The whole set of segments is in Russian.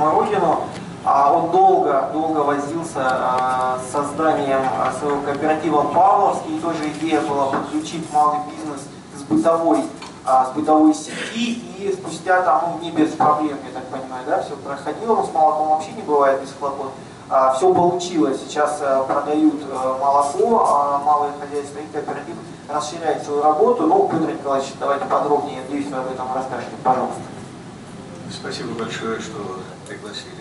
Смородину. А он долго, долго возился а, с созданием а, своего кооператива Павловский. И тоже идея была подключить малый бизнес с бытовой, а, с бытовой сети. И спустя там, ну, не без проблем, я так понимаю, да, все проходило. Но с молоком вообще не бывает без хлопот. Все получилось. Сейчас продают молоко, малые хозяйства и кооператив расширяет свою работу. Ну, Петр Николаевич, давайте подробнее, надеюсь, вы об этом расскажете, пожалуйста. Спасибо большое, что пригласили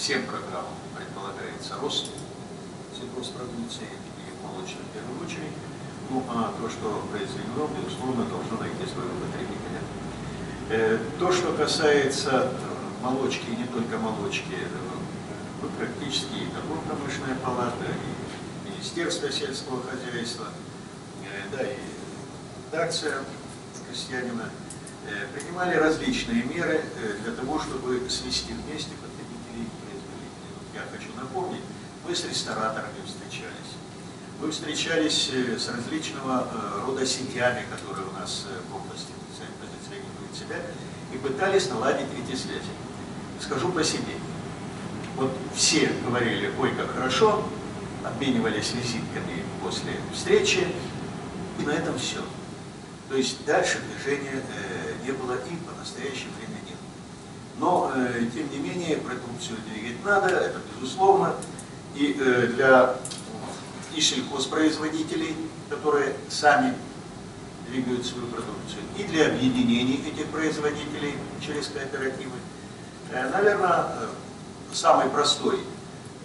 всем программам предполагается рост сельхозпродукции и молочной в первую очередь. Ну а то, что произведено, безусловно, должно найти своего потребителя. Э, то, что касается э, молочки, не только молочки, э, практически и торгово-промышленная палата, и Министерство сельского хозяйства, да, и редакция крестьянина принимали различные меры для того, чтобы свести вместе напомнить, мы с рестораторами встречались. Мы встречались э, с различного э, рода сетями, которые у нас э, в области позиционируют себя, и пытались наладить эти связи. Скажу по себе. Вот все говорили, ой, как хорошо, обменивались визитками после встречи, и на этом все. То есть дальше движения не было и по настоящему времени но, э, тем не менее, продукцию двигать надо, это безусловно. И э, для и сельхозпроизводителей, которые сами двигают свою продукцию, и для объединений этих производителей через кооперативы. Э, наверное, самый простой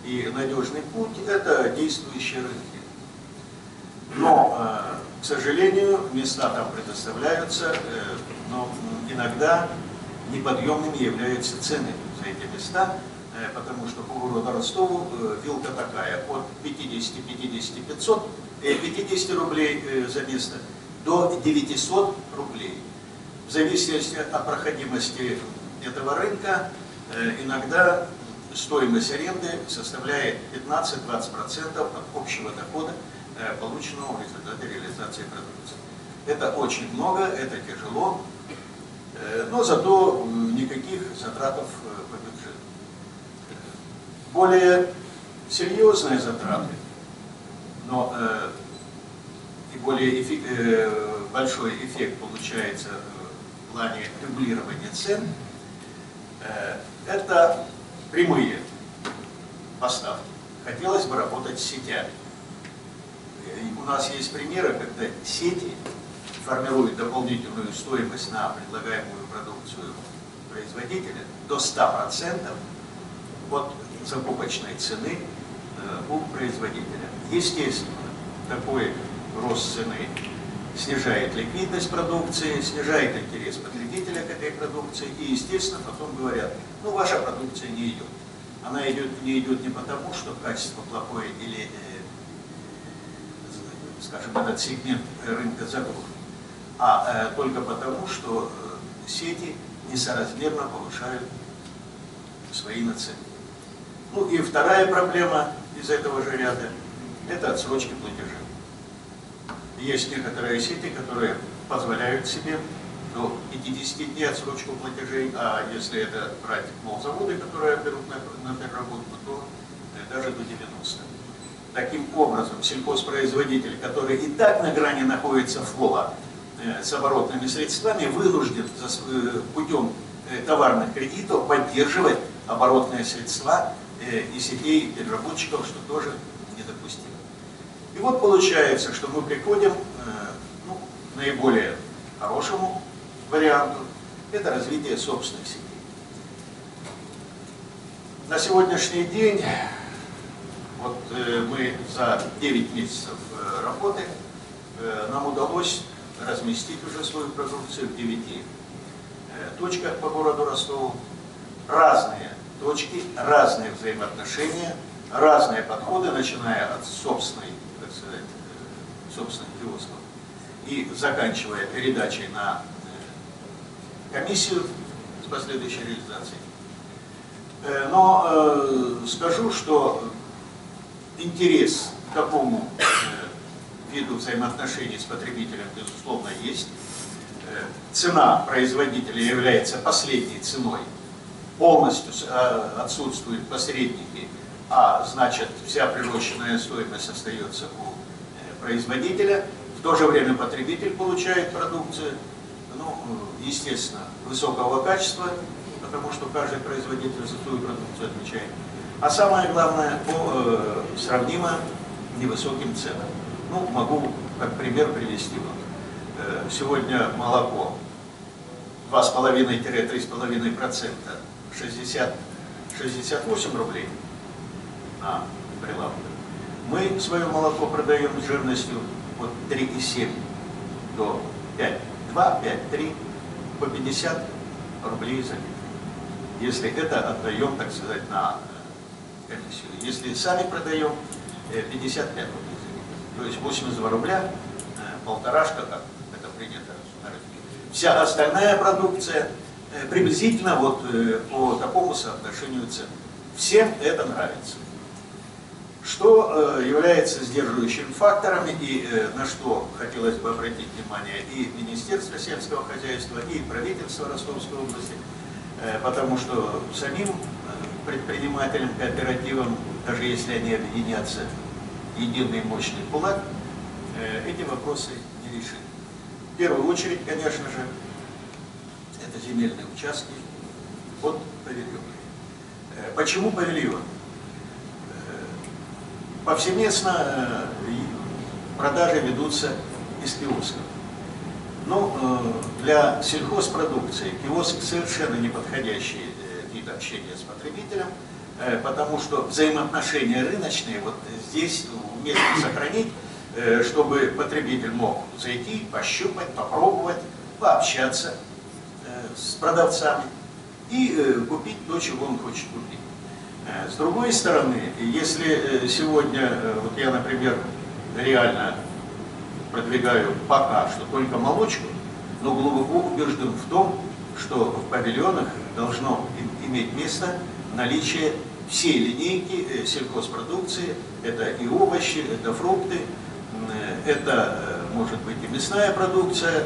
и надежный путь – это действующие рынки. Но, к сожалению, места там предоставляются, но иногда неподъемными являются цены за эти места, э, потому что по городу Ростову э, вилка такая, от 50-50-500, 50 э, рублей за место до 900 рублей. В зависимости от проходимости этого рынка, иногда стоимость аренды составляет 15-20% от общего дохода, полученного в результате реализации продукции. Это очень много, это тяжело, Э, но зато никаких затратов э, по бюджету. Более серьезные затраты, но э, и более эффек, большой эффект получается в плане регулирования цен, это прямые поставки. Хотелось бы работать с сетями. И у нас есть примеры, когда сети формирует дополнительную стоимость на предлагаемую продукцию производителя до 100% от закупочной цены э, у производителя. Естественно, такой рост цены снижает ликвидность продукции, снижает интерес потребителя к этой продукции, и, естественно, потом говорят, ну, ваша продукция не идет. Она идет, не идет не потому, что качество плохое или, э, скажем, этот сегмент рынка загружен, а э, только потому, что э, сети несоразмерно повышают свои наценки. Ну и вторая проблема из этого же ряда – это отсрочки платежей. Есть некоторые сети, которые позволяют себе до 50 дней отсрочку платежей, а если это брать молзаводы, которые берут на, на переработку, то э, даже до 90. Таким образом, сельхозпроизводитель, который и так на грани находится фола, Э, с оборотными средствами вынужден э, путем э, товарных кредитов поддерживать оборотные средства и сетей переработчиков, что тоже недопустимо. И вот получается, что мы приходим ну, наиболее хорошему варианту, это развитие собственных сетей. На сегодняшний день, вот мы за 9 месяцев работы, нам удалось разместить уже свою продукцию в девяти э, точках по городу Ростову. Разные точки, разные взаимоотношения, разные подходы, начиная от собственной, так сказать, э, собственных киосков и заканчивая передачей на э, комиссию с последующей реализацией. Но скажу, что интерес к такому виду взаимоотношений с потребителем, безусловно, есть. Цена производителя является последней ценой. Полностью отсутствуют посредники, а значит вся прирощенная стоимость остается у производителя. В то же время потребитель получает продукцию, ну, естественно, высокого качества, потому что каждый производитель за свою продукцию отвечает. А самое главное, по э, сравнимо невысоким ценам. Ну, могу как пример привести. Вот. Э, сегодня молоко 2,5-3,5%, 60, 68 рублей на прилавке. Мы свое молоко продаем с жирностью от 3,7 до 5, 2, 5, 3, по 50 рублей за литр. Если это отдаем, так сказать, на комиссию. Если сами продаем, 55 рублей за литр. То есть 82 рубля, полторашка, как это принято на рынке. Вся остальная продукция приблизительно вот по такому соотношению цен. Всем это нравится. Что является сдерживающим фактором и на что хотелось бы обратить внимание и Министерство сельского хозяйства, и правительство Ростовской области, потому что самим предпринимателям, кооперативам, даже если они объединятся в единый мощный кулак, эти вопросы не решить. В первую очередь, конечно же, это земельные участки под павильоны. Почему павильон? Повсеместно продажи ведутся из киосков. Но для сельхозпродукции киоск совершенно неподходящий вид общения с потребителем, потому что взаимоотношения рыночные вот здесь уместно сохранить, чтобы потребитель мог зайти, пощупать, попробовать, пообщаться с продавцами и купить то, чего он хочет купить. С другой стороны, если сегодня, вот я, например, реально продвигаю пока что только молочку, но глубоко убежден в том, что в павильонах должно иметь место наличие всей линейки сельхозпродукции. Это и овощи, это фрукты, это может быть и мясная продукция,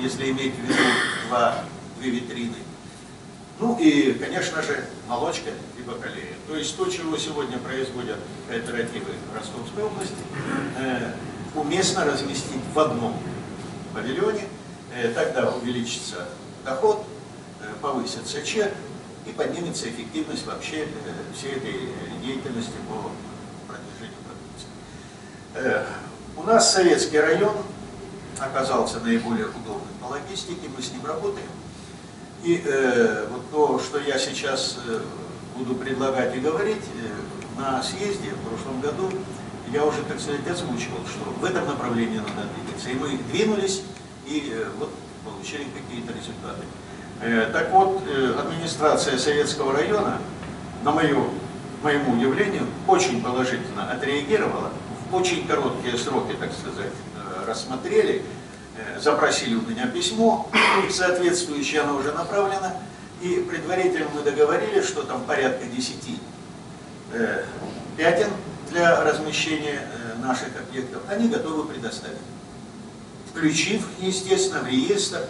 если иметь в виду два, две витрины. Ну и, конечно же, молочка и бакалея. То есть то, чего сегодня производят кооперативы Ростовской области, уместно разместить в одном павильоне, тогда увеличится доход, повысится чек и поднимется эффективность вообще всей этой деятельности по продвижению продукции. У нас советский район оказался наиболее удобным по логистике, мы с ним работаем. И э, вот то, что я сейчас э, буду предлагать и говорить, э, на съезде в прошлом году я уже, так сказать, озвучивал, что в этом направлении надо двигаться. И мы двинулись, и вот получили какие-то результаты. Так вот, администрация Советского района, на мое, моему удивлению, очень положительно отреагировала. В очень короткие сроки, так сказать, рассмотрели, запросили у меня письмо соответствующее, оно уже направлено, и предварительно мы договорились, что там порядка 10 пятен для размещения э, наших объектов, они готовы предоставить. Включив, естественно, в реестр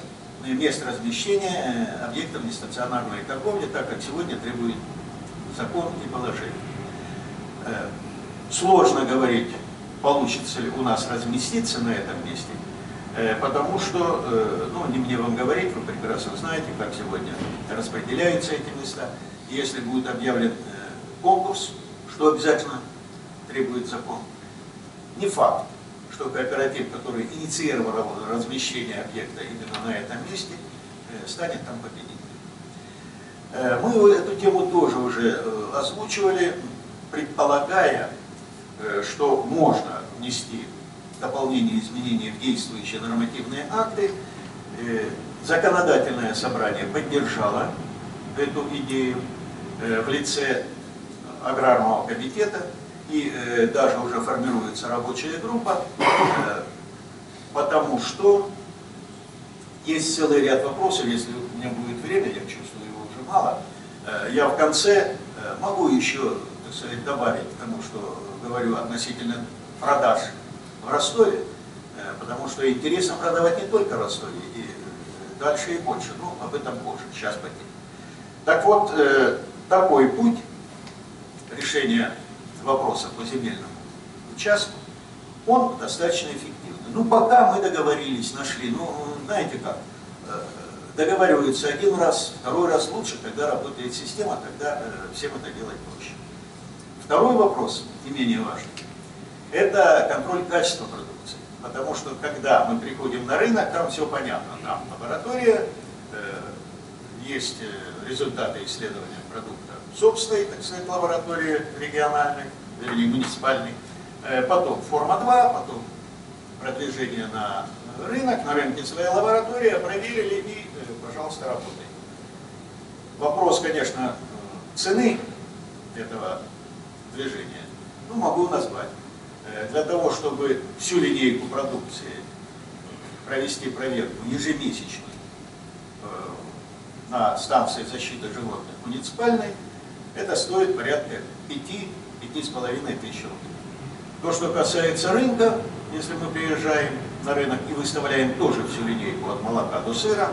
э, мест размещения э, объектов нестационарной торговли, так как сегодня требует закон и положение. Сложно говорить, получится ли у нас разместиться на этом месте, потому что, ну, не мне вам говорить, вы прекрасно знаете, как сегодня распределяются эти места. Если будет объявлен конкурс, что обязательно требует закон. Не факт, что кооператив, который инициировал размещение объекта именно на этом месте, э, станет там победителем. Э, мы эту тему тоже уже э, озвучивали, предполагая, что можно внести дополнение изменения в действующие нормативные акты. Законодательное собрание поддержало эту идею в лице аграрного комитета, и э, даже уже формируется рабочая группа, э, потому что есть целый ряд вопросов, если у меня будет время, я чувствую его уже мало, э, я в конце э, могу еще, так сказать, добавить к тому, что говорю относительно продаж в Ростове, э, потому что интересно продавать не только в Ростове, и дальше и больше, но об этом позже, сейчас пойдем. Так вот, такой путь решения вопроса по земельному участку, он достаточно эффективный. Ну, пока мы договорились, нашли, ну, знаете как, договариваются один раз, второй раз лучше, когда работает система, тогда э, всем это делать проще. Второй вопрос, не менее важный, это контроль качества продукции. Потому что когда мы приходим на рынок, там все понятно. Там лаборатория, э, есть э, результаты исследования продукта собственной, так сказать, лаборатории региональной, или муниципальной. Э, потом форма 2, потом продвижение на рынок, на рынке своя лаборатория, проверили и пожалуйста, работай. Вопрос, конечно, цены этого движения, ну, могу назвать. Э, для того, чтобы всю линейку продукции провести проверку ежемесячную э, на станции защиты животных муниципальной, это стоит порядка 5-5,5 тысяч рублей. То, что касается рынка, если мы приезжаем на рынок и выставляем тоже всю линейку от молока до сыра,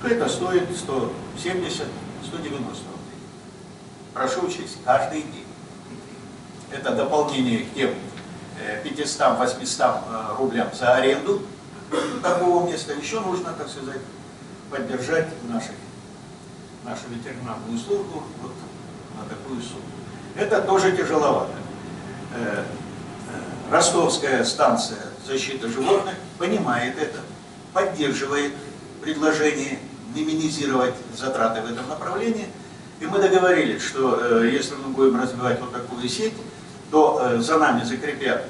то это стоит 170-190 рублей. Прошу учесть, каждый день. Это дополнение к тем 500-800 э, рублям за аренду торгового места. Еще нужно, так сказать, поддержать наши, нашу ветеринарную службу вот на такую сумму. Это тоже тяжеловато. Э, э, ростовская станция защиты животных понимает это, поддерживает предложение минимизировать затраты в этом направлении. И мы договорились, что если мы будем развивать вот такую сеть, то э, за нами закрепят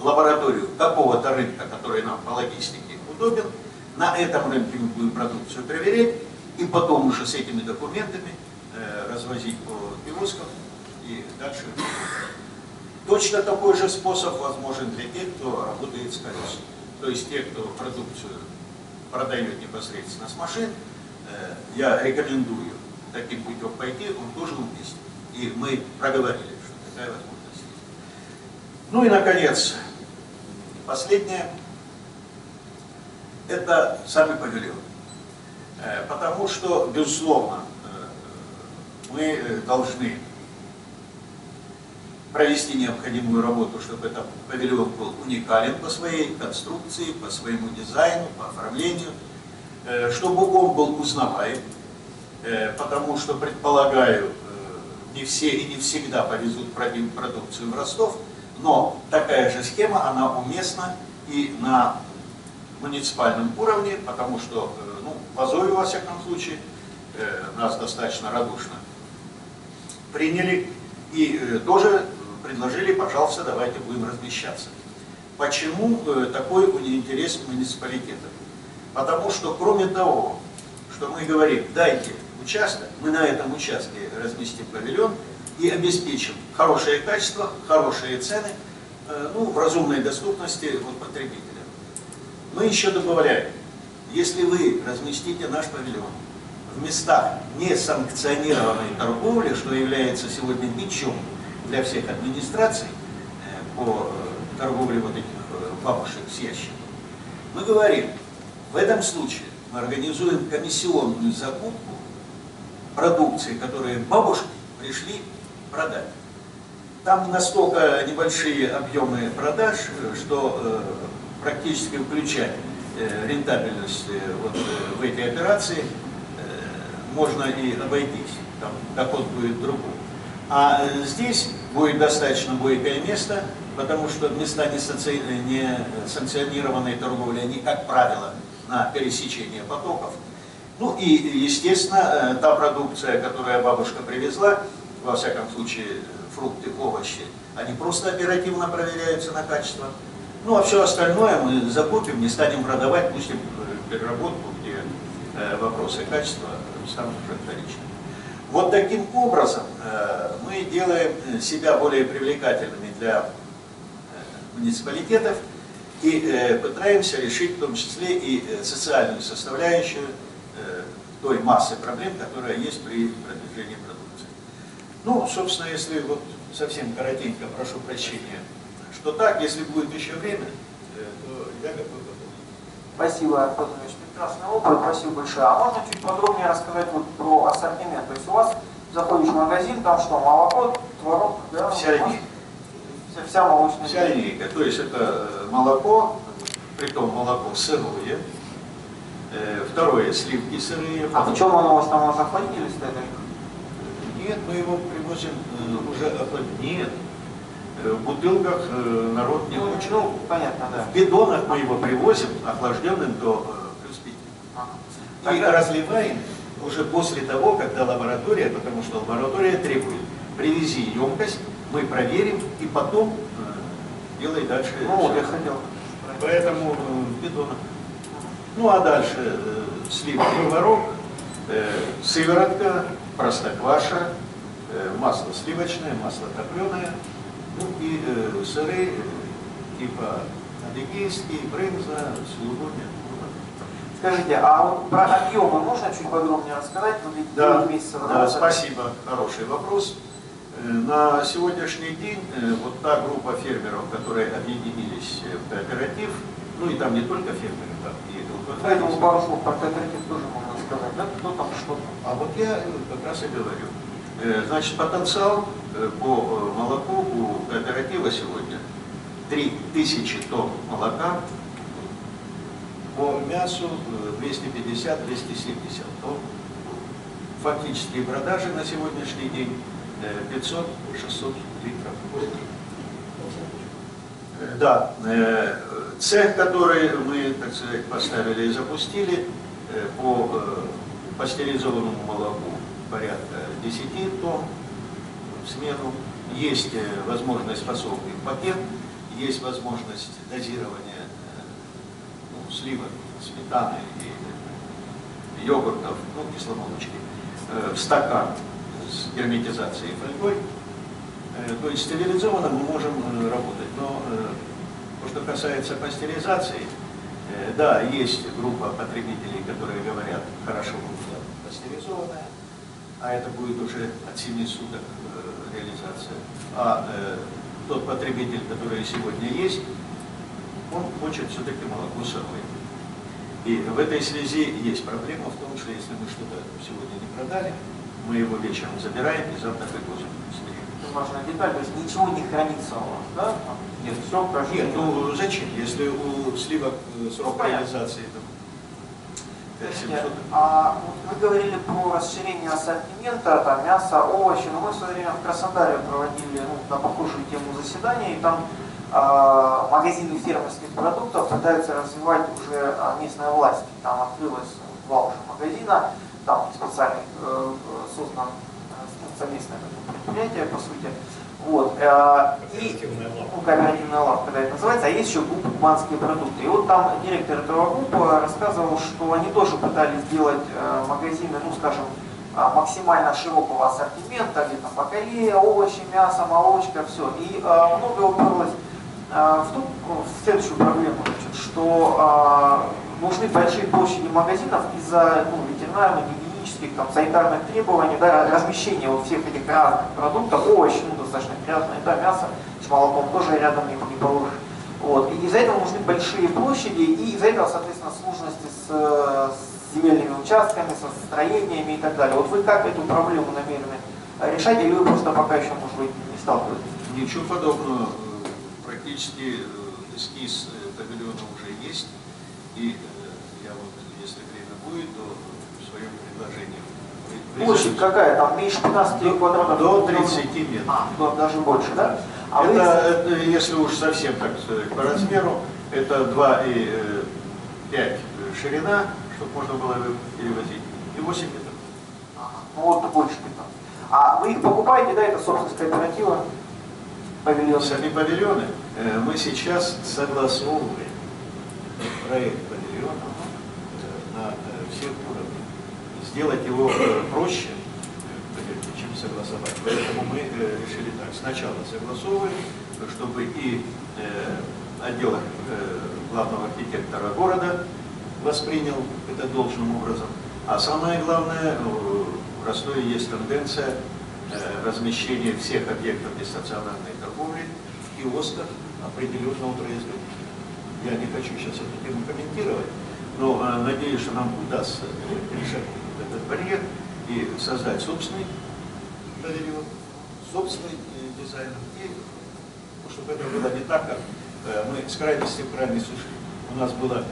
лабораторию какого-то рынка, который нам по логистике удобен. На этом рынке мы будем продукцию проверять, и потом уже с этими документами э, развозить по киоскам и дальше. Точно такой же способ возможен для тех, кто работает с колесом. То есть те, кто продукцию продает непосредственно с машин, Э, я рекомендую таким путем пойти, он тоже уместен. И мы проговорили, что такая возможность. Ну и, наконец, последнее, это сами павильоны. Э, потому что, безусловно, э, мы должны провести необходимую работу, чтобы этот павильон был уникален по своей конструкции, по своему дизайну, по оформлению – Э, чтобы он был узнаваем, э, потому что, предполагаю, э, не все и не всегда повезут продукцию в Ростов, но такая же схема, она уместна и на муниципальном уровне, потому что, ну, в Азове, во всяком случае, нас достаточно радушно приняли и тоже предложили, пожалуйста, давайте будем размещаться. Почему такой интерес муниципалитета? Потому что кроме того, что мы говорим, дайте участок, мы на этом участке разместим павильон и обеспечим хорошее качество, хорошие цены, э, ну, в разумной доступности вот, потребителям. Мы еще добавляем, если вы разместите наш павильон в местах несанкционированной торговли, что является сегодня бичом для всех администраций э, по э, торговле вот этих бабушек с ящиком, мы говорим, в этом случае мы организуем комиссионную закупку продукции, которые бабушки пришли продать. Там настолько небольшие объемы продаж, что э, практически включать э, рентабельность э, вот, в эти операции можно и обойтись. Там доход будет другой. А здесь будет достаточно бойкое место, потому что места не, соци... не санкционированной торговли, они, как правило, на пересечение потоков. Ну и, естественно, та продукция, которую бабушка привезла, во всяком случае, фрукты, овощи, они просто оперативно проверяются на качество. Ну а все остальное мы закупим, не станем продавать, пустим э, переработку, где э, вопросы качества станут уже вторичными. Вот таким образом мы делаем себя более привлекательными для муниципалитетов, и э, пытаемся решить в том числе и э, социальную составляющую э, той массы проблем, которая есть при продвижении. Ну, собственно, если вот совсем коротенько, прошу прощения, что так, если будет еще время, э, то я готов дополнить. Спасибо, Антон Ильич, прекрасный опыт, спасибо большое. А можно чуть подробнее рассказать вот про ассортимент? То есть у вас заходишь в магазин, там что, молоко, творог, да? Вся линейка. Вся, вся молочная Вся линейка, то есть это э, молоко, притом молоко сырое, э, второе сливки сырые. А в чем оно у вас там у вас охладитель стоит? Нет, мы его привозим э, уже Нет, Э, в бутылках э, народ не Ну, хочет. ну, понятно, да. В бидонах мы его привозим охлажденным до плюс 5. Ага. И разливаем уже после того, когда лаборатория, потому что лаборатория требует, привези емкость, мы проверим и потом делай дальше. Ну вот, я хотел. Поэтому бидонах. Ну а дальше э, сливки творог, э, сыворотка, простокваша, масло сливочное, масло топленое, ну и э, сыры э, типа адыгейский, брынза, сулугуни. Скажите, а вот про объемы можно чуть подробнее рассказать? Вот эти Да, месяцев да, работы. спасибо, хороший вопрос. Э, На сегодняшний день э, вот та группа фермеров, которые объединились э, в кооператив, ну и там не только фермеры, там и Поэтому ЛКФ, пару слов про кооператив тоже можно сказать, да? Кто там, что там? А вот я как раз и говорю. Э, Значит, потенциал э, по э, молоку у кооператива сегодня 3000 тонн молока, по мясу э, 250-270 тонн. Фактические продажи на сегодняшний день э, 500-600 литров. Да, цех, который мы, так сказать, поставили и запустили по пастеризованному молоку порядка 10 тонн в смену. Есть э, возможность фасовки пакет, есть возможность дозирования э, ну, сливок, сметаны и йогуртов, ну, кисломолочки, э, в стакан с герметизацией фольгой. Э, То есть стерилизованно мы можем э, работать. Но э, то, что касается пастеризации, э, да, есть группа потребителей, которые говорят, хорошо пастеризованная, а это будет уже от 7 суток э, реализация. А э, тот потребитель, который сегодня есть, он хочет все-таки молоко сырое. И в этой связи есть проблема в том, что если мы что-то сегодня не продали, мы его вечером забираем и завтра привозим. Это важная деталь, то есть ничего не хранится у вас, да? Нет, все, Нет, ну зачем? Если у сливок э, срок Ну, реализации там, 5-7 Скажите, суток. А вот вы говорили про расширение ассортимента, там мясо, овощи, но мы в свое время в Краснодаре проводили ну, на похожую тему заседания, и там а, магазины фермерских продуктов пытаются развивать уже а, местная власть. Там открылось два уже магазина, там специально э, создан э, ну, такое предприятие, по сути. Вот. э, и, ну, кооперативная лавка, да, это называется, а есть еще группа кубанские продукты. И вот там директор этого группы рассказывал, что они тоже пытались сделать э, магазины, ну, скажем, а, максимально широкого ассортимента, где там бакалея, овощи, мясо, молочка, все. И э, много уперлось э, в, ту, в следующую проблему, значит, что нужны большие площади магазинов из-за ну, ветеринарных, гигиенических, там, санитарных требований, да, размещения вот всех этих разных продуктов, овощи, ну, достаточно грязные, да, мясо с молоком тоже рядом не, не положишь. Вот. И из-за этого нужны большие площади, и из-за этого, соответственно, сложности с, с земельными участками, со строениями и так далее. Вот вы как эту проблему намерены решать, или вы просто пока еще, может быть, не сталкиваетесь? Ничего подобного. Практически э, эскиз э, павильона уже есть. И э, я вот, если время будет, то вы- Площадь какая? Там меньше 15 квадратов? до 30 метров. А, да, даже больше, да? А это, вы... это, если уж совсем так сказать, по размеру, это 2,5 ширина, чтобы можно было перевозить, и 8 метров. Ага, Ну вот больше 15. А вы их покупаете, да, это собственность кооператива? Павильон. Сами павильоны э, мы сейчас согласовываем проект павильона э, на э, всех уровнях. Сделать его э, проще, чем согласовать. Поэтому мы э, решили так. Сначала согласовываем, чтобы и э, отдел главного архитектора города воспринял это должным образом. А самое главное, в Ростове есть тенденция размещение всех объектов нестационарной торговли в киосках определенного производителя. Я не хочу сейчас эту тему комментировать, но надеюсь, что нам удастся решать этот барьер и создать собственный павильон, собственный дизайн, и чтобы это было не так, как мы с крайности в крайность. У нас была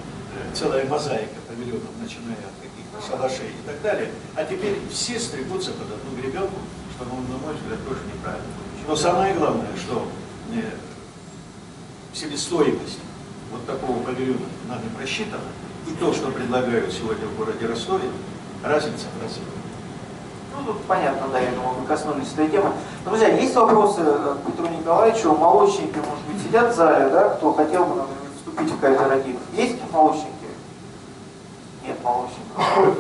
целая мозаика павильонов, начиная от каких-то шалашей и так далее, а теперь все стригутся под одну гребенку, что, на мой взгляд, тоже неправильно. Но самое главное, что э, себестоимость вот такого павильона нами просчитана, и то, что предлагают сегодня в городе Ростове, разница в разы. Ну, тут понятно, да, я думаю, вы коснулись этой темы. Друзья, есть вопросы к Петру Николаевичу? Молочники, может быть, сидят в зале, да, кто хотел бы, например, вступить в кооператив? Есть молочники? Нет молочников.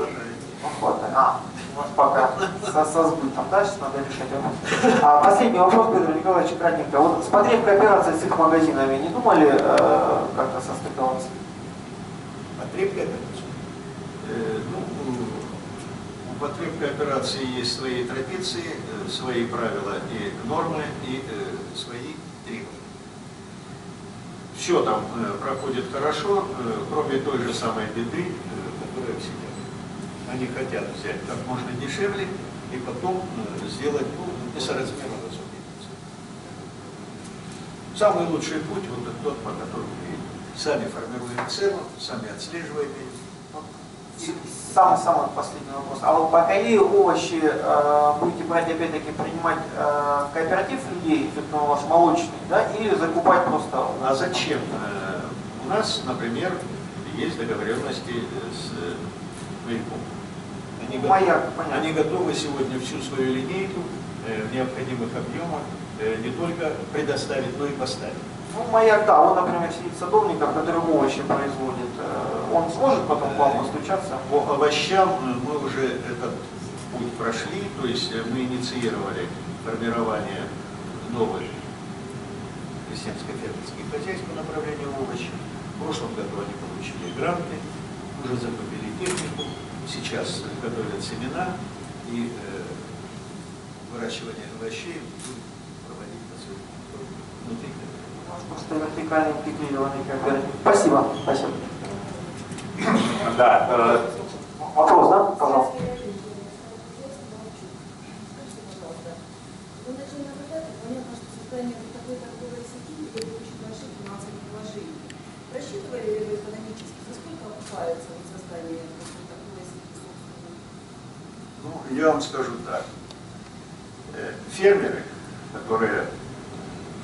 Ну, хватает. А, может, пока со, со сбытом, да, сейчас надо решать. А последний вопрос, Петр Николаевич, кратенько. Вот смотрев кооперация с их магазинами, не думали э, как-то состыковаться? Потребка операции? Э, ну, у потребка операции есть свои традиции, э, свои правила и нормы, и э, свои требования. Все там э, проходит хорошо, кроме той же самой беды, которая в сидят. Они хотят взять как можно дешевле и потом сделать ну, несоразмерно разумеется. Самый лучший путь вот тот, по которому мы сами формируем цену, сами отслеживаем ее. Самый-самый последний вопрос. А вот пока и овощи э, будете брать, опять-таки, принимать э, кооператив людей, собственно, ваш молочный, да, или закупать просто? А зачем? Э, у нас, например, есть договоренности с Маяком. Они, Маяк, готовы, они готовы сегодня всю свою линейку э, в необходимых объемах э, не только предоставить, но и поставить. Ну, маяк, да, он, например, сидит садовником, который овощи производит. Э, он сможет потом к вам постучаться? По овощам мы уже этот путь прошли, то есть мы инициировали формирование новых крестьянско-фермерских хозяйств по направлению овощей. В прошлом году они получили гранты, уже закупили технику, сейчас готовят семена и э, выращивание овощей будут проводить на внутри Просто вертикальный интегрированный кооператив. Спасибо. Спасибо. Да. Э... Вопрос, да? Пожалуйста. Рассчитывали ли вы экономически, за сколько окупается создание такой сети Ну, я вам скажу так. Э, фермеры, которые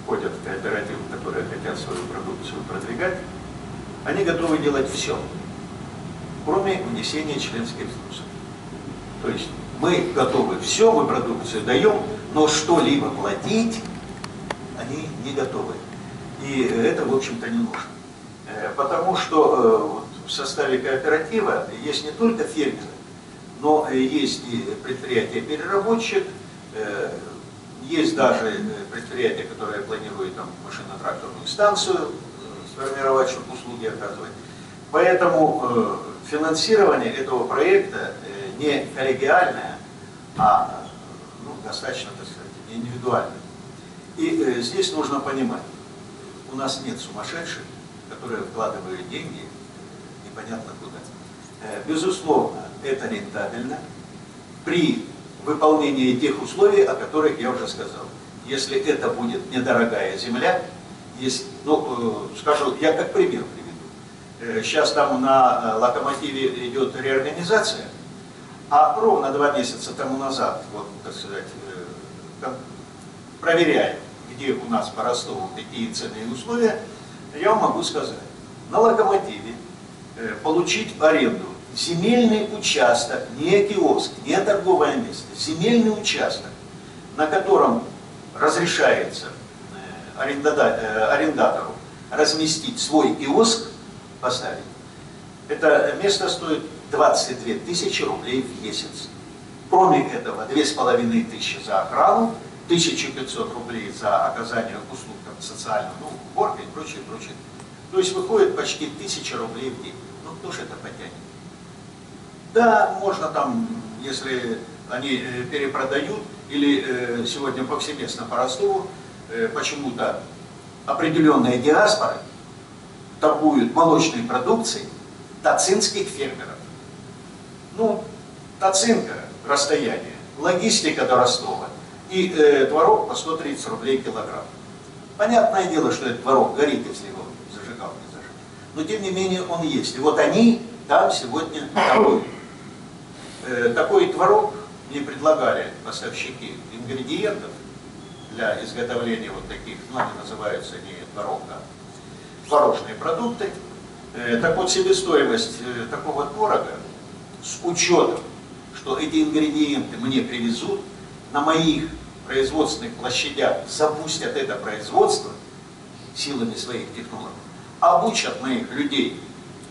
входят в кооператив, которые хотят свою продукцию продвигать, они готовы делать все, внесения членских взносов. То есть мы готовы все, мы продукцию даем, но что-либо платить они не готовы. И это, в общем-то, не нужно. Э, потому что э, в составе кооператива есть не только фермеры, но есть и предприятие-переработчик, э, есть даже предприятия, которые планируют там машино-тракторную станцию сформировать, чтобы услуги оказывать. Поэтому финансирование этого проекта не коллегиальное, а ну, достаточно, так сказать, индивидуальное. И здесь нужно понимать, у нас нет сумасшедших, которые вкладывают деньги непонятно куда. Э, безусловно, это рентабельно при выполнении тех условий, о которых я уже сказал. Если это будет недорогая земля, есть, ну, э, скажу, я как пример приведу. Сейчас э, там на локомотиве идет реорганизация, а ровно два месяца тому назад, вот, так сказать, проверяя, где у нас по Ростову какие цены и условия, я могу сказать, на локомотиве э, получить аренду земельный участок, не киоск, не торговое место, земельный участок, на котором разрешается э, э, арендатору разместить свой киоск, поставить. Это место стоит 22 тысячи рублей в месяц. Кроме этого, 2500 за охрану, 1500 рублей за оказание услуг там, социального, ну, уборка и прочее, прочее. То есть выходит почти 1000 рублей в день. Ну кто же это потянет? Да, можно там, если Они э, перепродают или э, сегодня повсеместно по Ростову э, почему-то определенные диаспоры торгуют молочной продукцией тацинских фермеров. Ну, тацинка, расстояние, логистика до Ростова и э, творог по 130 рублей килограмм. Понятное дело, что этот творог горит, если его зажигалкой зажечь. Но тем не менее он есть. И вот они там сегодня торгуют. Э, такой творог мне предлагали поставщики ингредиентов для изготовления вот таких, ну они называются не творог, а творожные продукты. Э, Так вот, себестоимость э, такого творога с учетом, что эти ингредиенты мне привезут, на моих производственных площадях запустят это производство силами своих технологов, обучат моих людей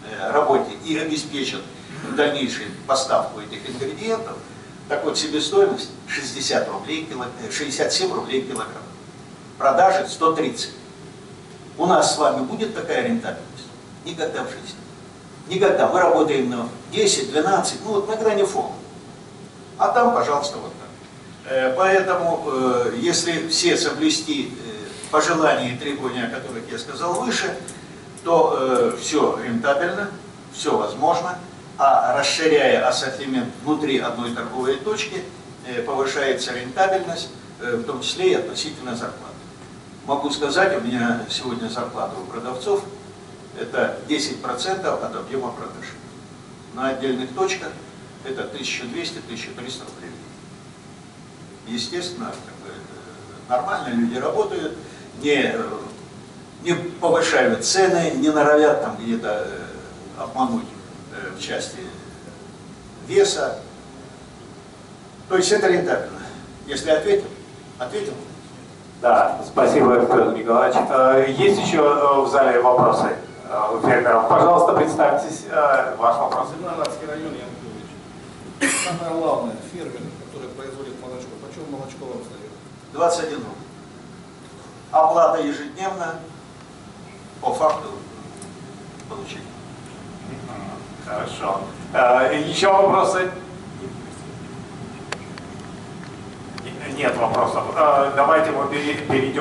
э, работе и обеспечат дальнейшую поставку этих ингредиентов, так вот себестоимость 60 рублей, кило- э, 67 рублей килограмм. Продажи 130. У нас с вами будет такая рентабельность? Никогда в жизни. Никогда. Мы работаем на 10, 12, ну вот на грани фола. А там, пожалуйста, вот так. Э, Поэтому, э, если все соблюсти э, пожелания и требования, о которых я сказал выше, то все рентабельно, все возможно, а расширяя ассортимент внутри одной торговой точки, повышается рентабельность, в том числе и относительно зарплаты. Могу сказать, у меня сегодня зарплата у продавцов это 10% от объема продаж. На отдельных точках это 1200-1300 рублей. Естественно, как бы, э, нормально люди работают, не, не повышают цены, не норовят там где-то э, обмануть э, в части веса. То есть это рентабельно. Если ответил, ответил. Да, спасибо, Петр Николаевич. Э, Есть еще э, в зале вопросы у фермеров? Пожалуйста, представьтесь, э, ваш вопрос. Зеленоградский район Янкович. Самое главное, фермер, который производит молочко. Почем молочко вам сдает? 21 рубль. Оплата ежедневно по факту получения. Хорошо. Э, Еще вопросы? Нет вопросов. Э, Давайте мы пере- перейдем.